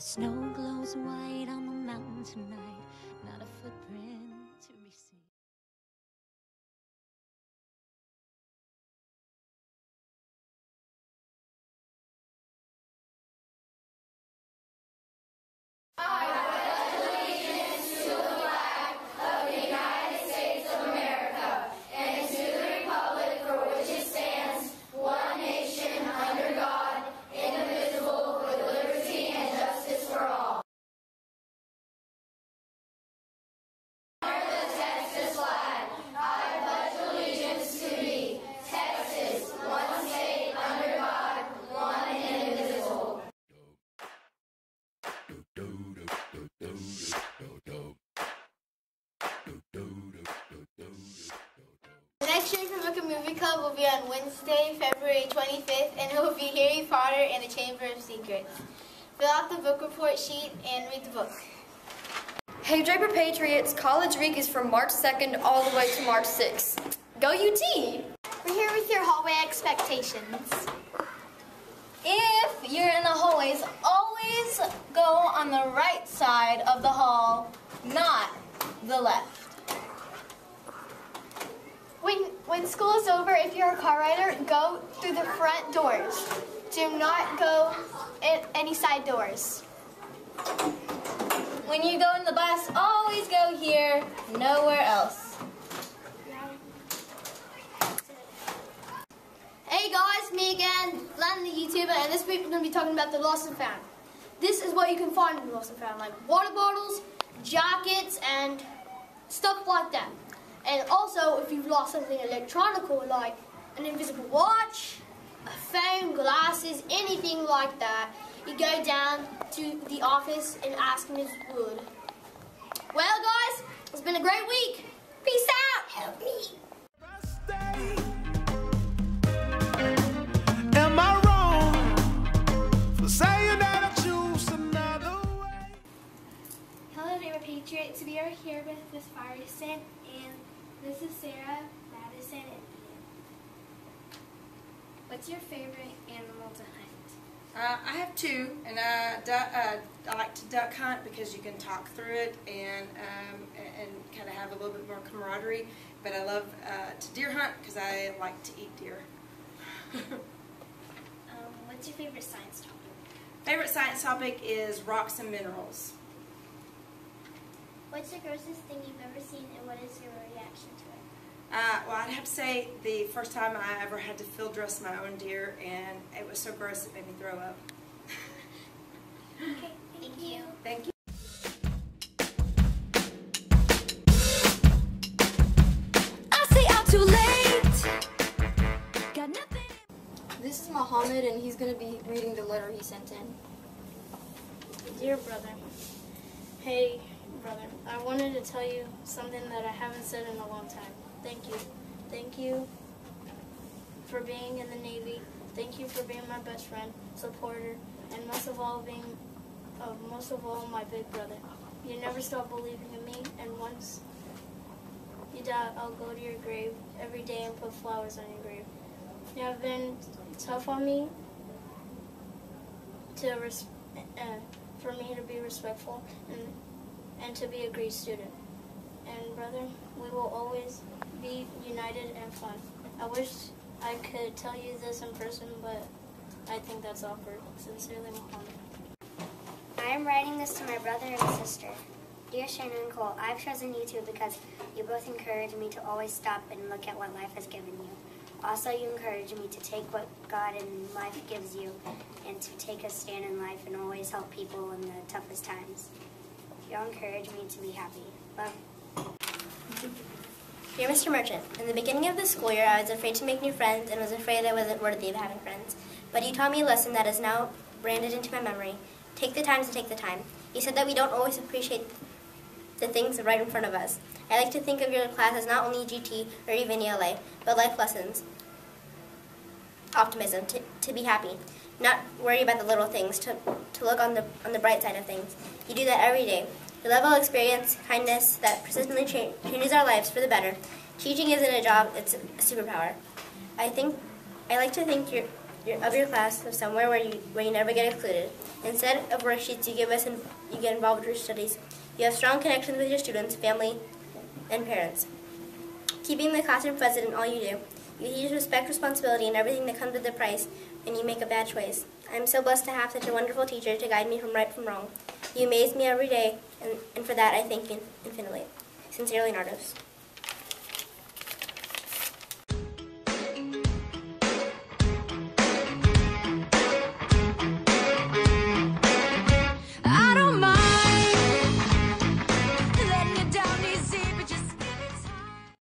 The snow glows white on the mountain tonight, not a footprint Club will be on Wednesday, February 25th, and it will be Harry Potter and the Chamber of Secrets. Fill out the book report sheet and read the book. Hey Draper Patriots, College Week is from March 2nd all the way to March 6th. Go UT! We're here with your hallway expectations. If you're in the hallways, always go on the right side of the hall, not the left. When, when school is over, if you're a car rider, go through the front doors. Do not go in any side doors. When you go in the bus, always go here, nowhere else. Hey guys, me again, Len the YouTuber, and this week we're going to be talking about the lost and found. This is what you can find in the lost and found, like water bottles, jackets, and stuff like that. And also, if you've lost something electronical, like an invisible watch, a phone, glasses, anything like that, you go down to the office and ask Ms. Wood. Well, guys, it's been a great week. Peace out. Help me. Here Miss Firestone, and this is Sarah Madison. and Ian. What's your favorite animal to hunt? Uh, I have two, and I, uh, I like to duck hunt because you can talk through it and um, and, and kind of have a little bit more camaraderie. But I love uh, to deer hunt because I like to eat deer. Um, what's your favorite science topic? Favorite science topic is rocks and minerals. What's the grossest thing you've ever seen, and what is your reaction to it? Uh, well, I'd have to say the first time I ever had to field dress my own deer, and it was so gross it made me throw up. Okay, thank, you. Thank you. I say I'm too late. Got nothing. This is Mohammed and he's going to be reading the letter he sent in. Dear brother, hey brother, I wanted to tell you something that I haven't said in a long time. Thank you. Thank you for being in the Navy. Thank you for being my best friend, supporter, and most of all being, uh, most of all my big brother. You never stop believing in me, and once you die, I'll go to your grave every day and put flowers on your grave. You have been tough on me to res- uh, for me to be respectful and and to be a great student. And brother, we will always be united and fun. I wish I could tell you this in person, but I think that's awkward. Sincerely, Muhammad. I am writing this to my brother and sister. Dear Shannon and Cole, I've chosen you two because you both encourage me to always stop and look at what life has given you. Also, you encourage me to take what God in life gives you and to take a stand in life and always help people in the toughest times. You'll encourage me to be happy. Love. Dear Mr. Merchant, in the beginning of the school year, I was afraid to make new friends and was afraid I wasn't worthy of having friends. But you taught me a lesson that is now branded into my memory. Take the time to take the time. You said that we don't always appreciate the things right in front of us. I like to think of your class as not only GT or even ELA, but life lessons. Optimism, to, to be happy, not worry about the little things, to, to look on the, on the bright side of things. You do that every day. Your level of experience, kindness that persistently cha- changes our lives for the better. Teaching isn't a job, it's a superpower. I think I like to think your your, of your class of somewhere where you where you never get excluded. Instead of worksheets, you give us in, you get involved with your studies. You have strong connections with your students, family, and parents. Keeping the classroom present in all you do. You teach respect, responsibility, and everything that comes with the price when you make a bad choice. I am so blessed to have such a wonderful teacher to guide me from right from wrong. You amaze me every day, and, and for that I thank you infinitely. Sincerely, Nardos.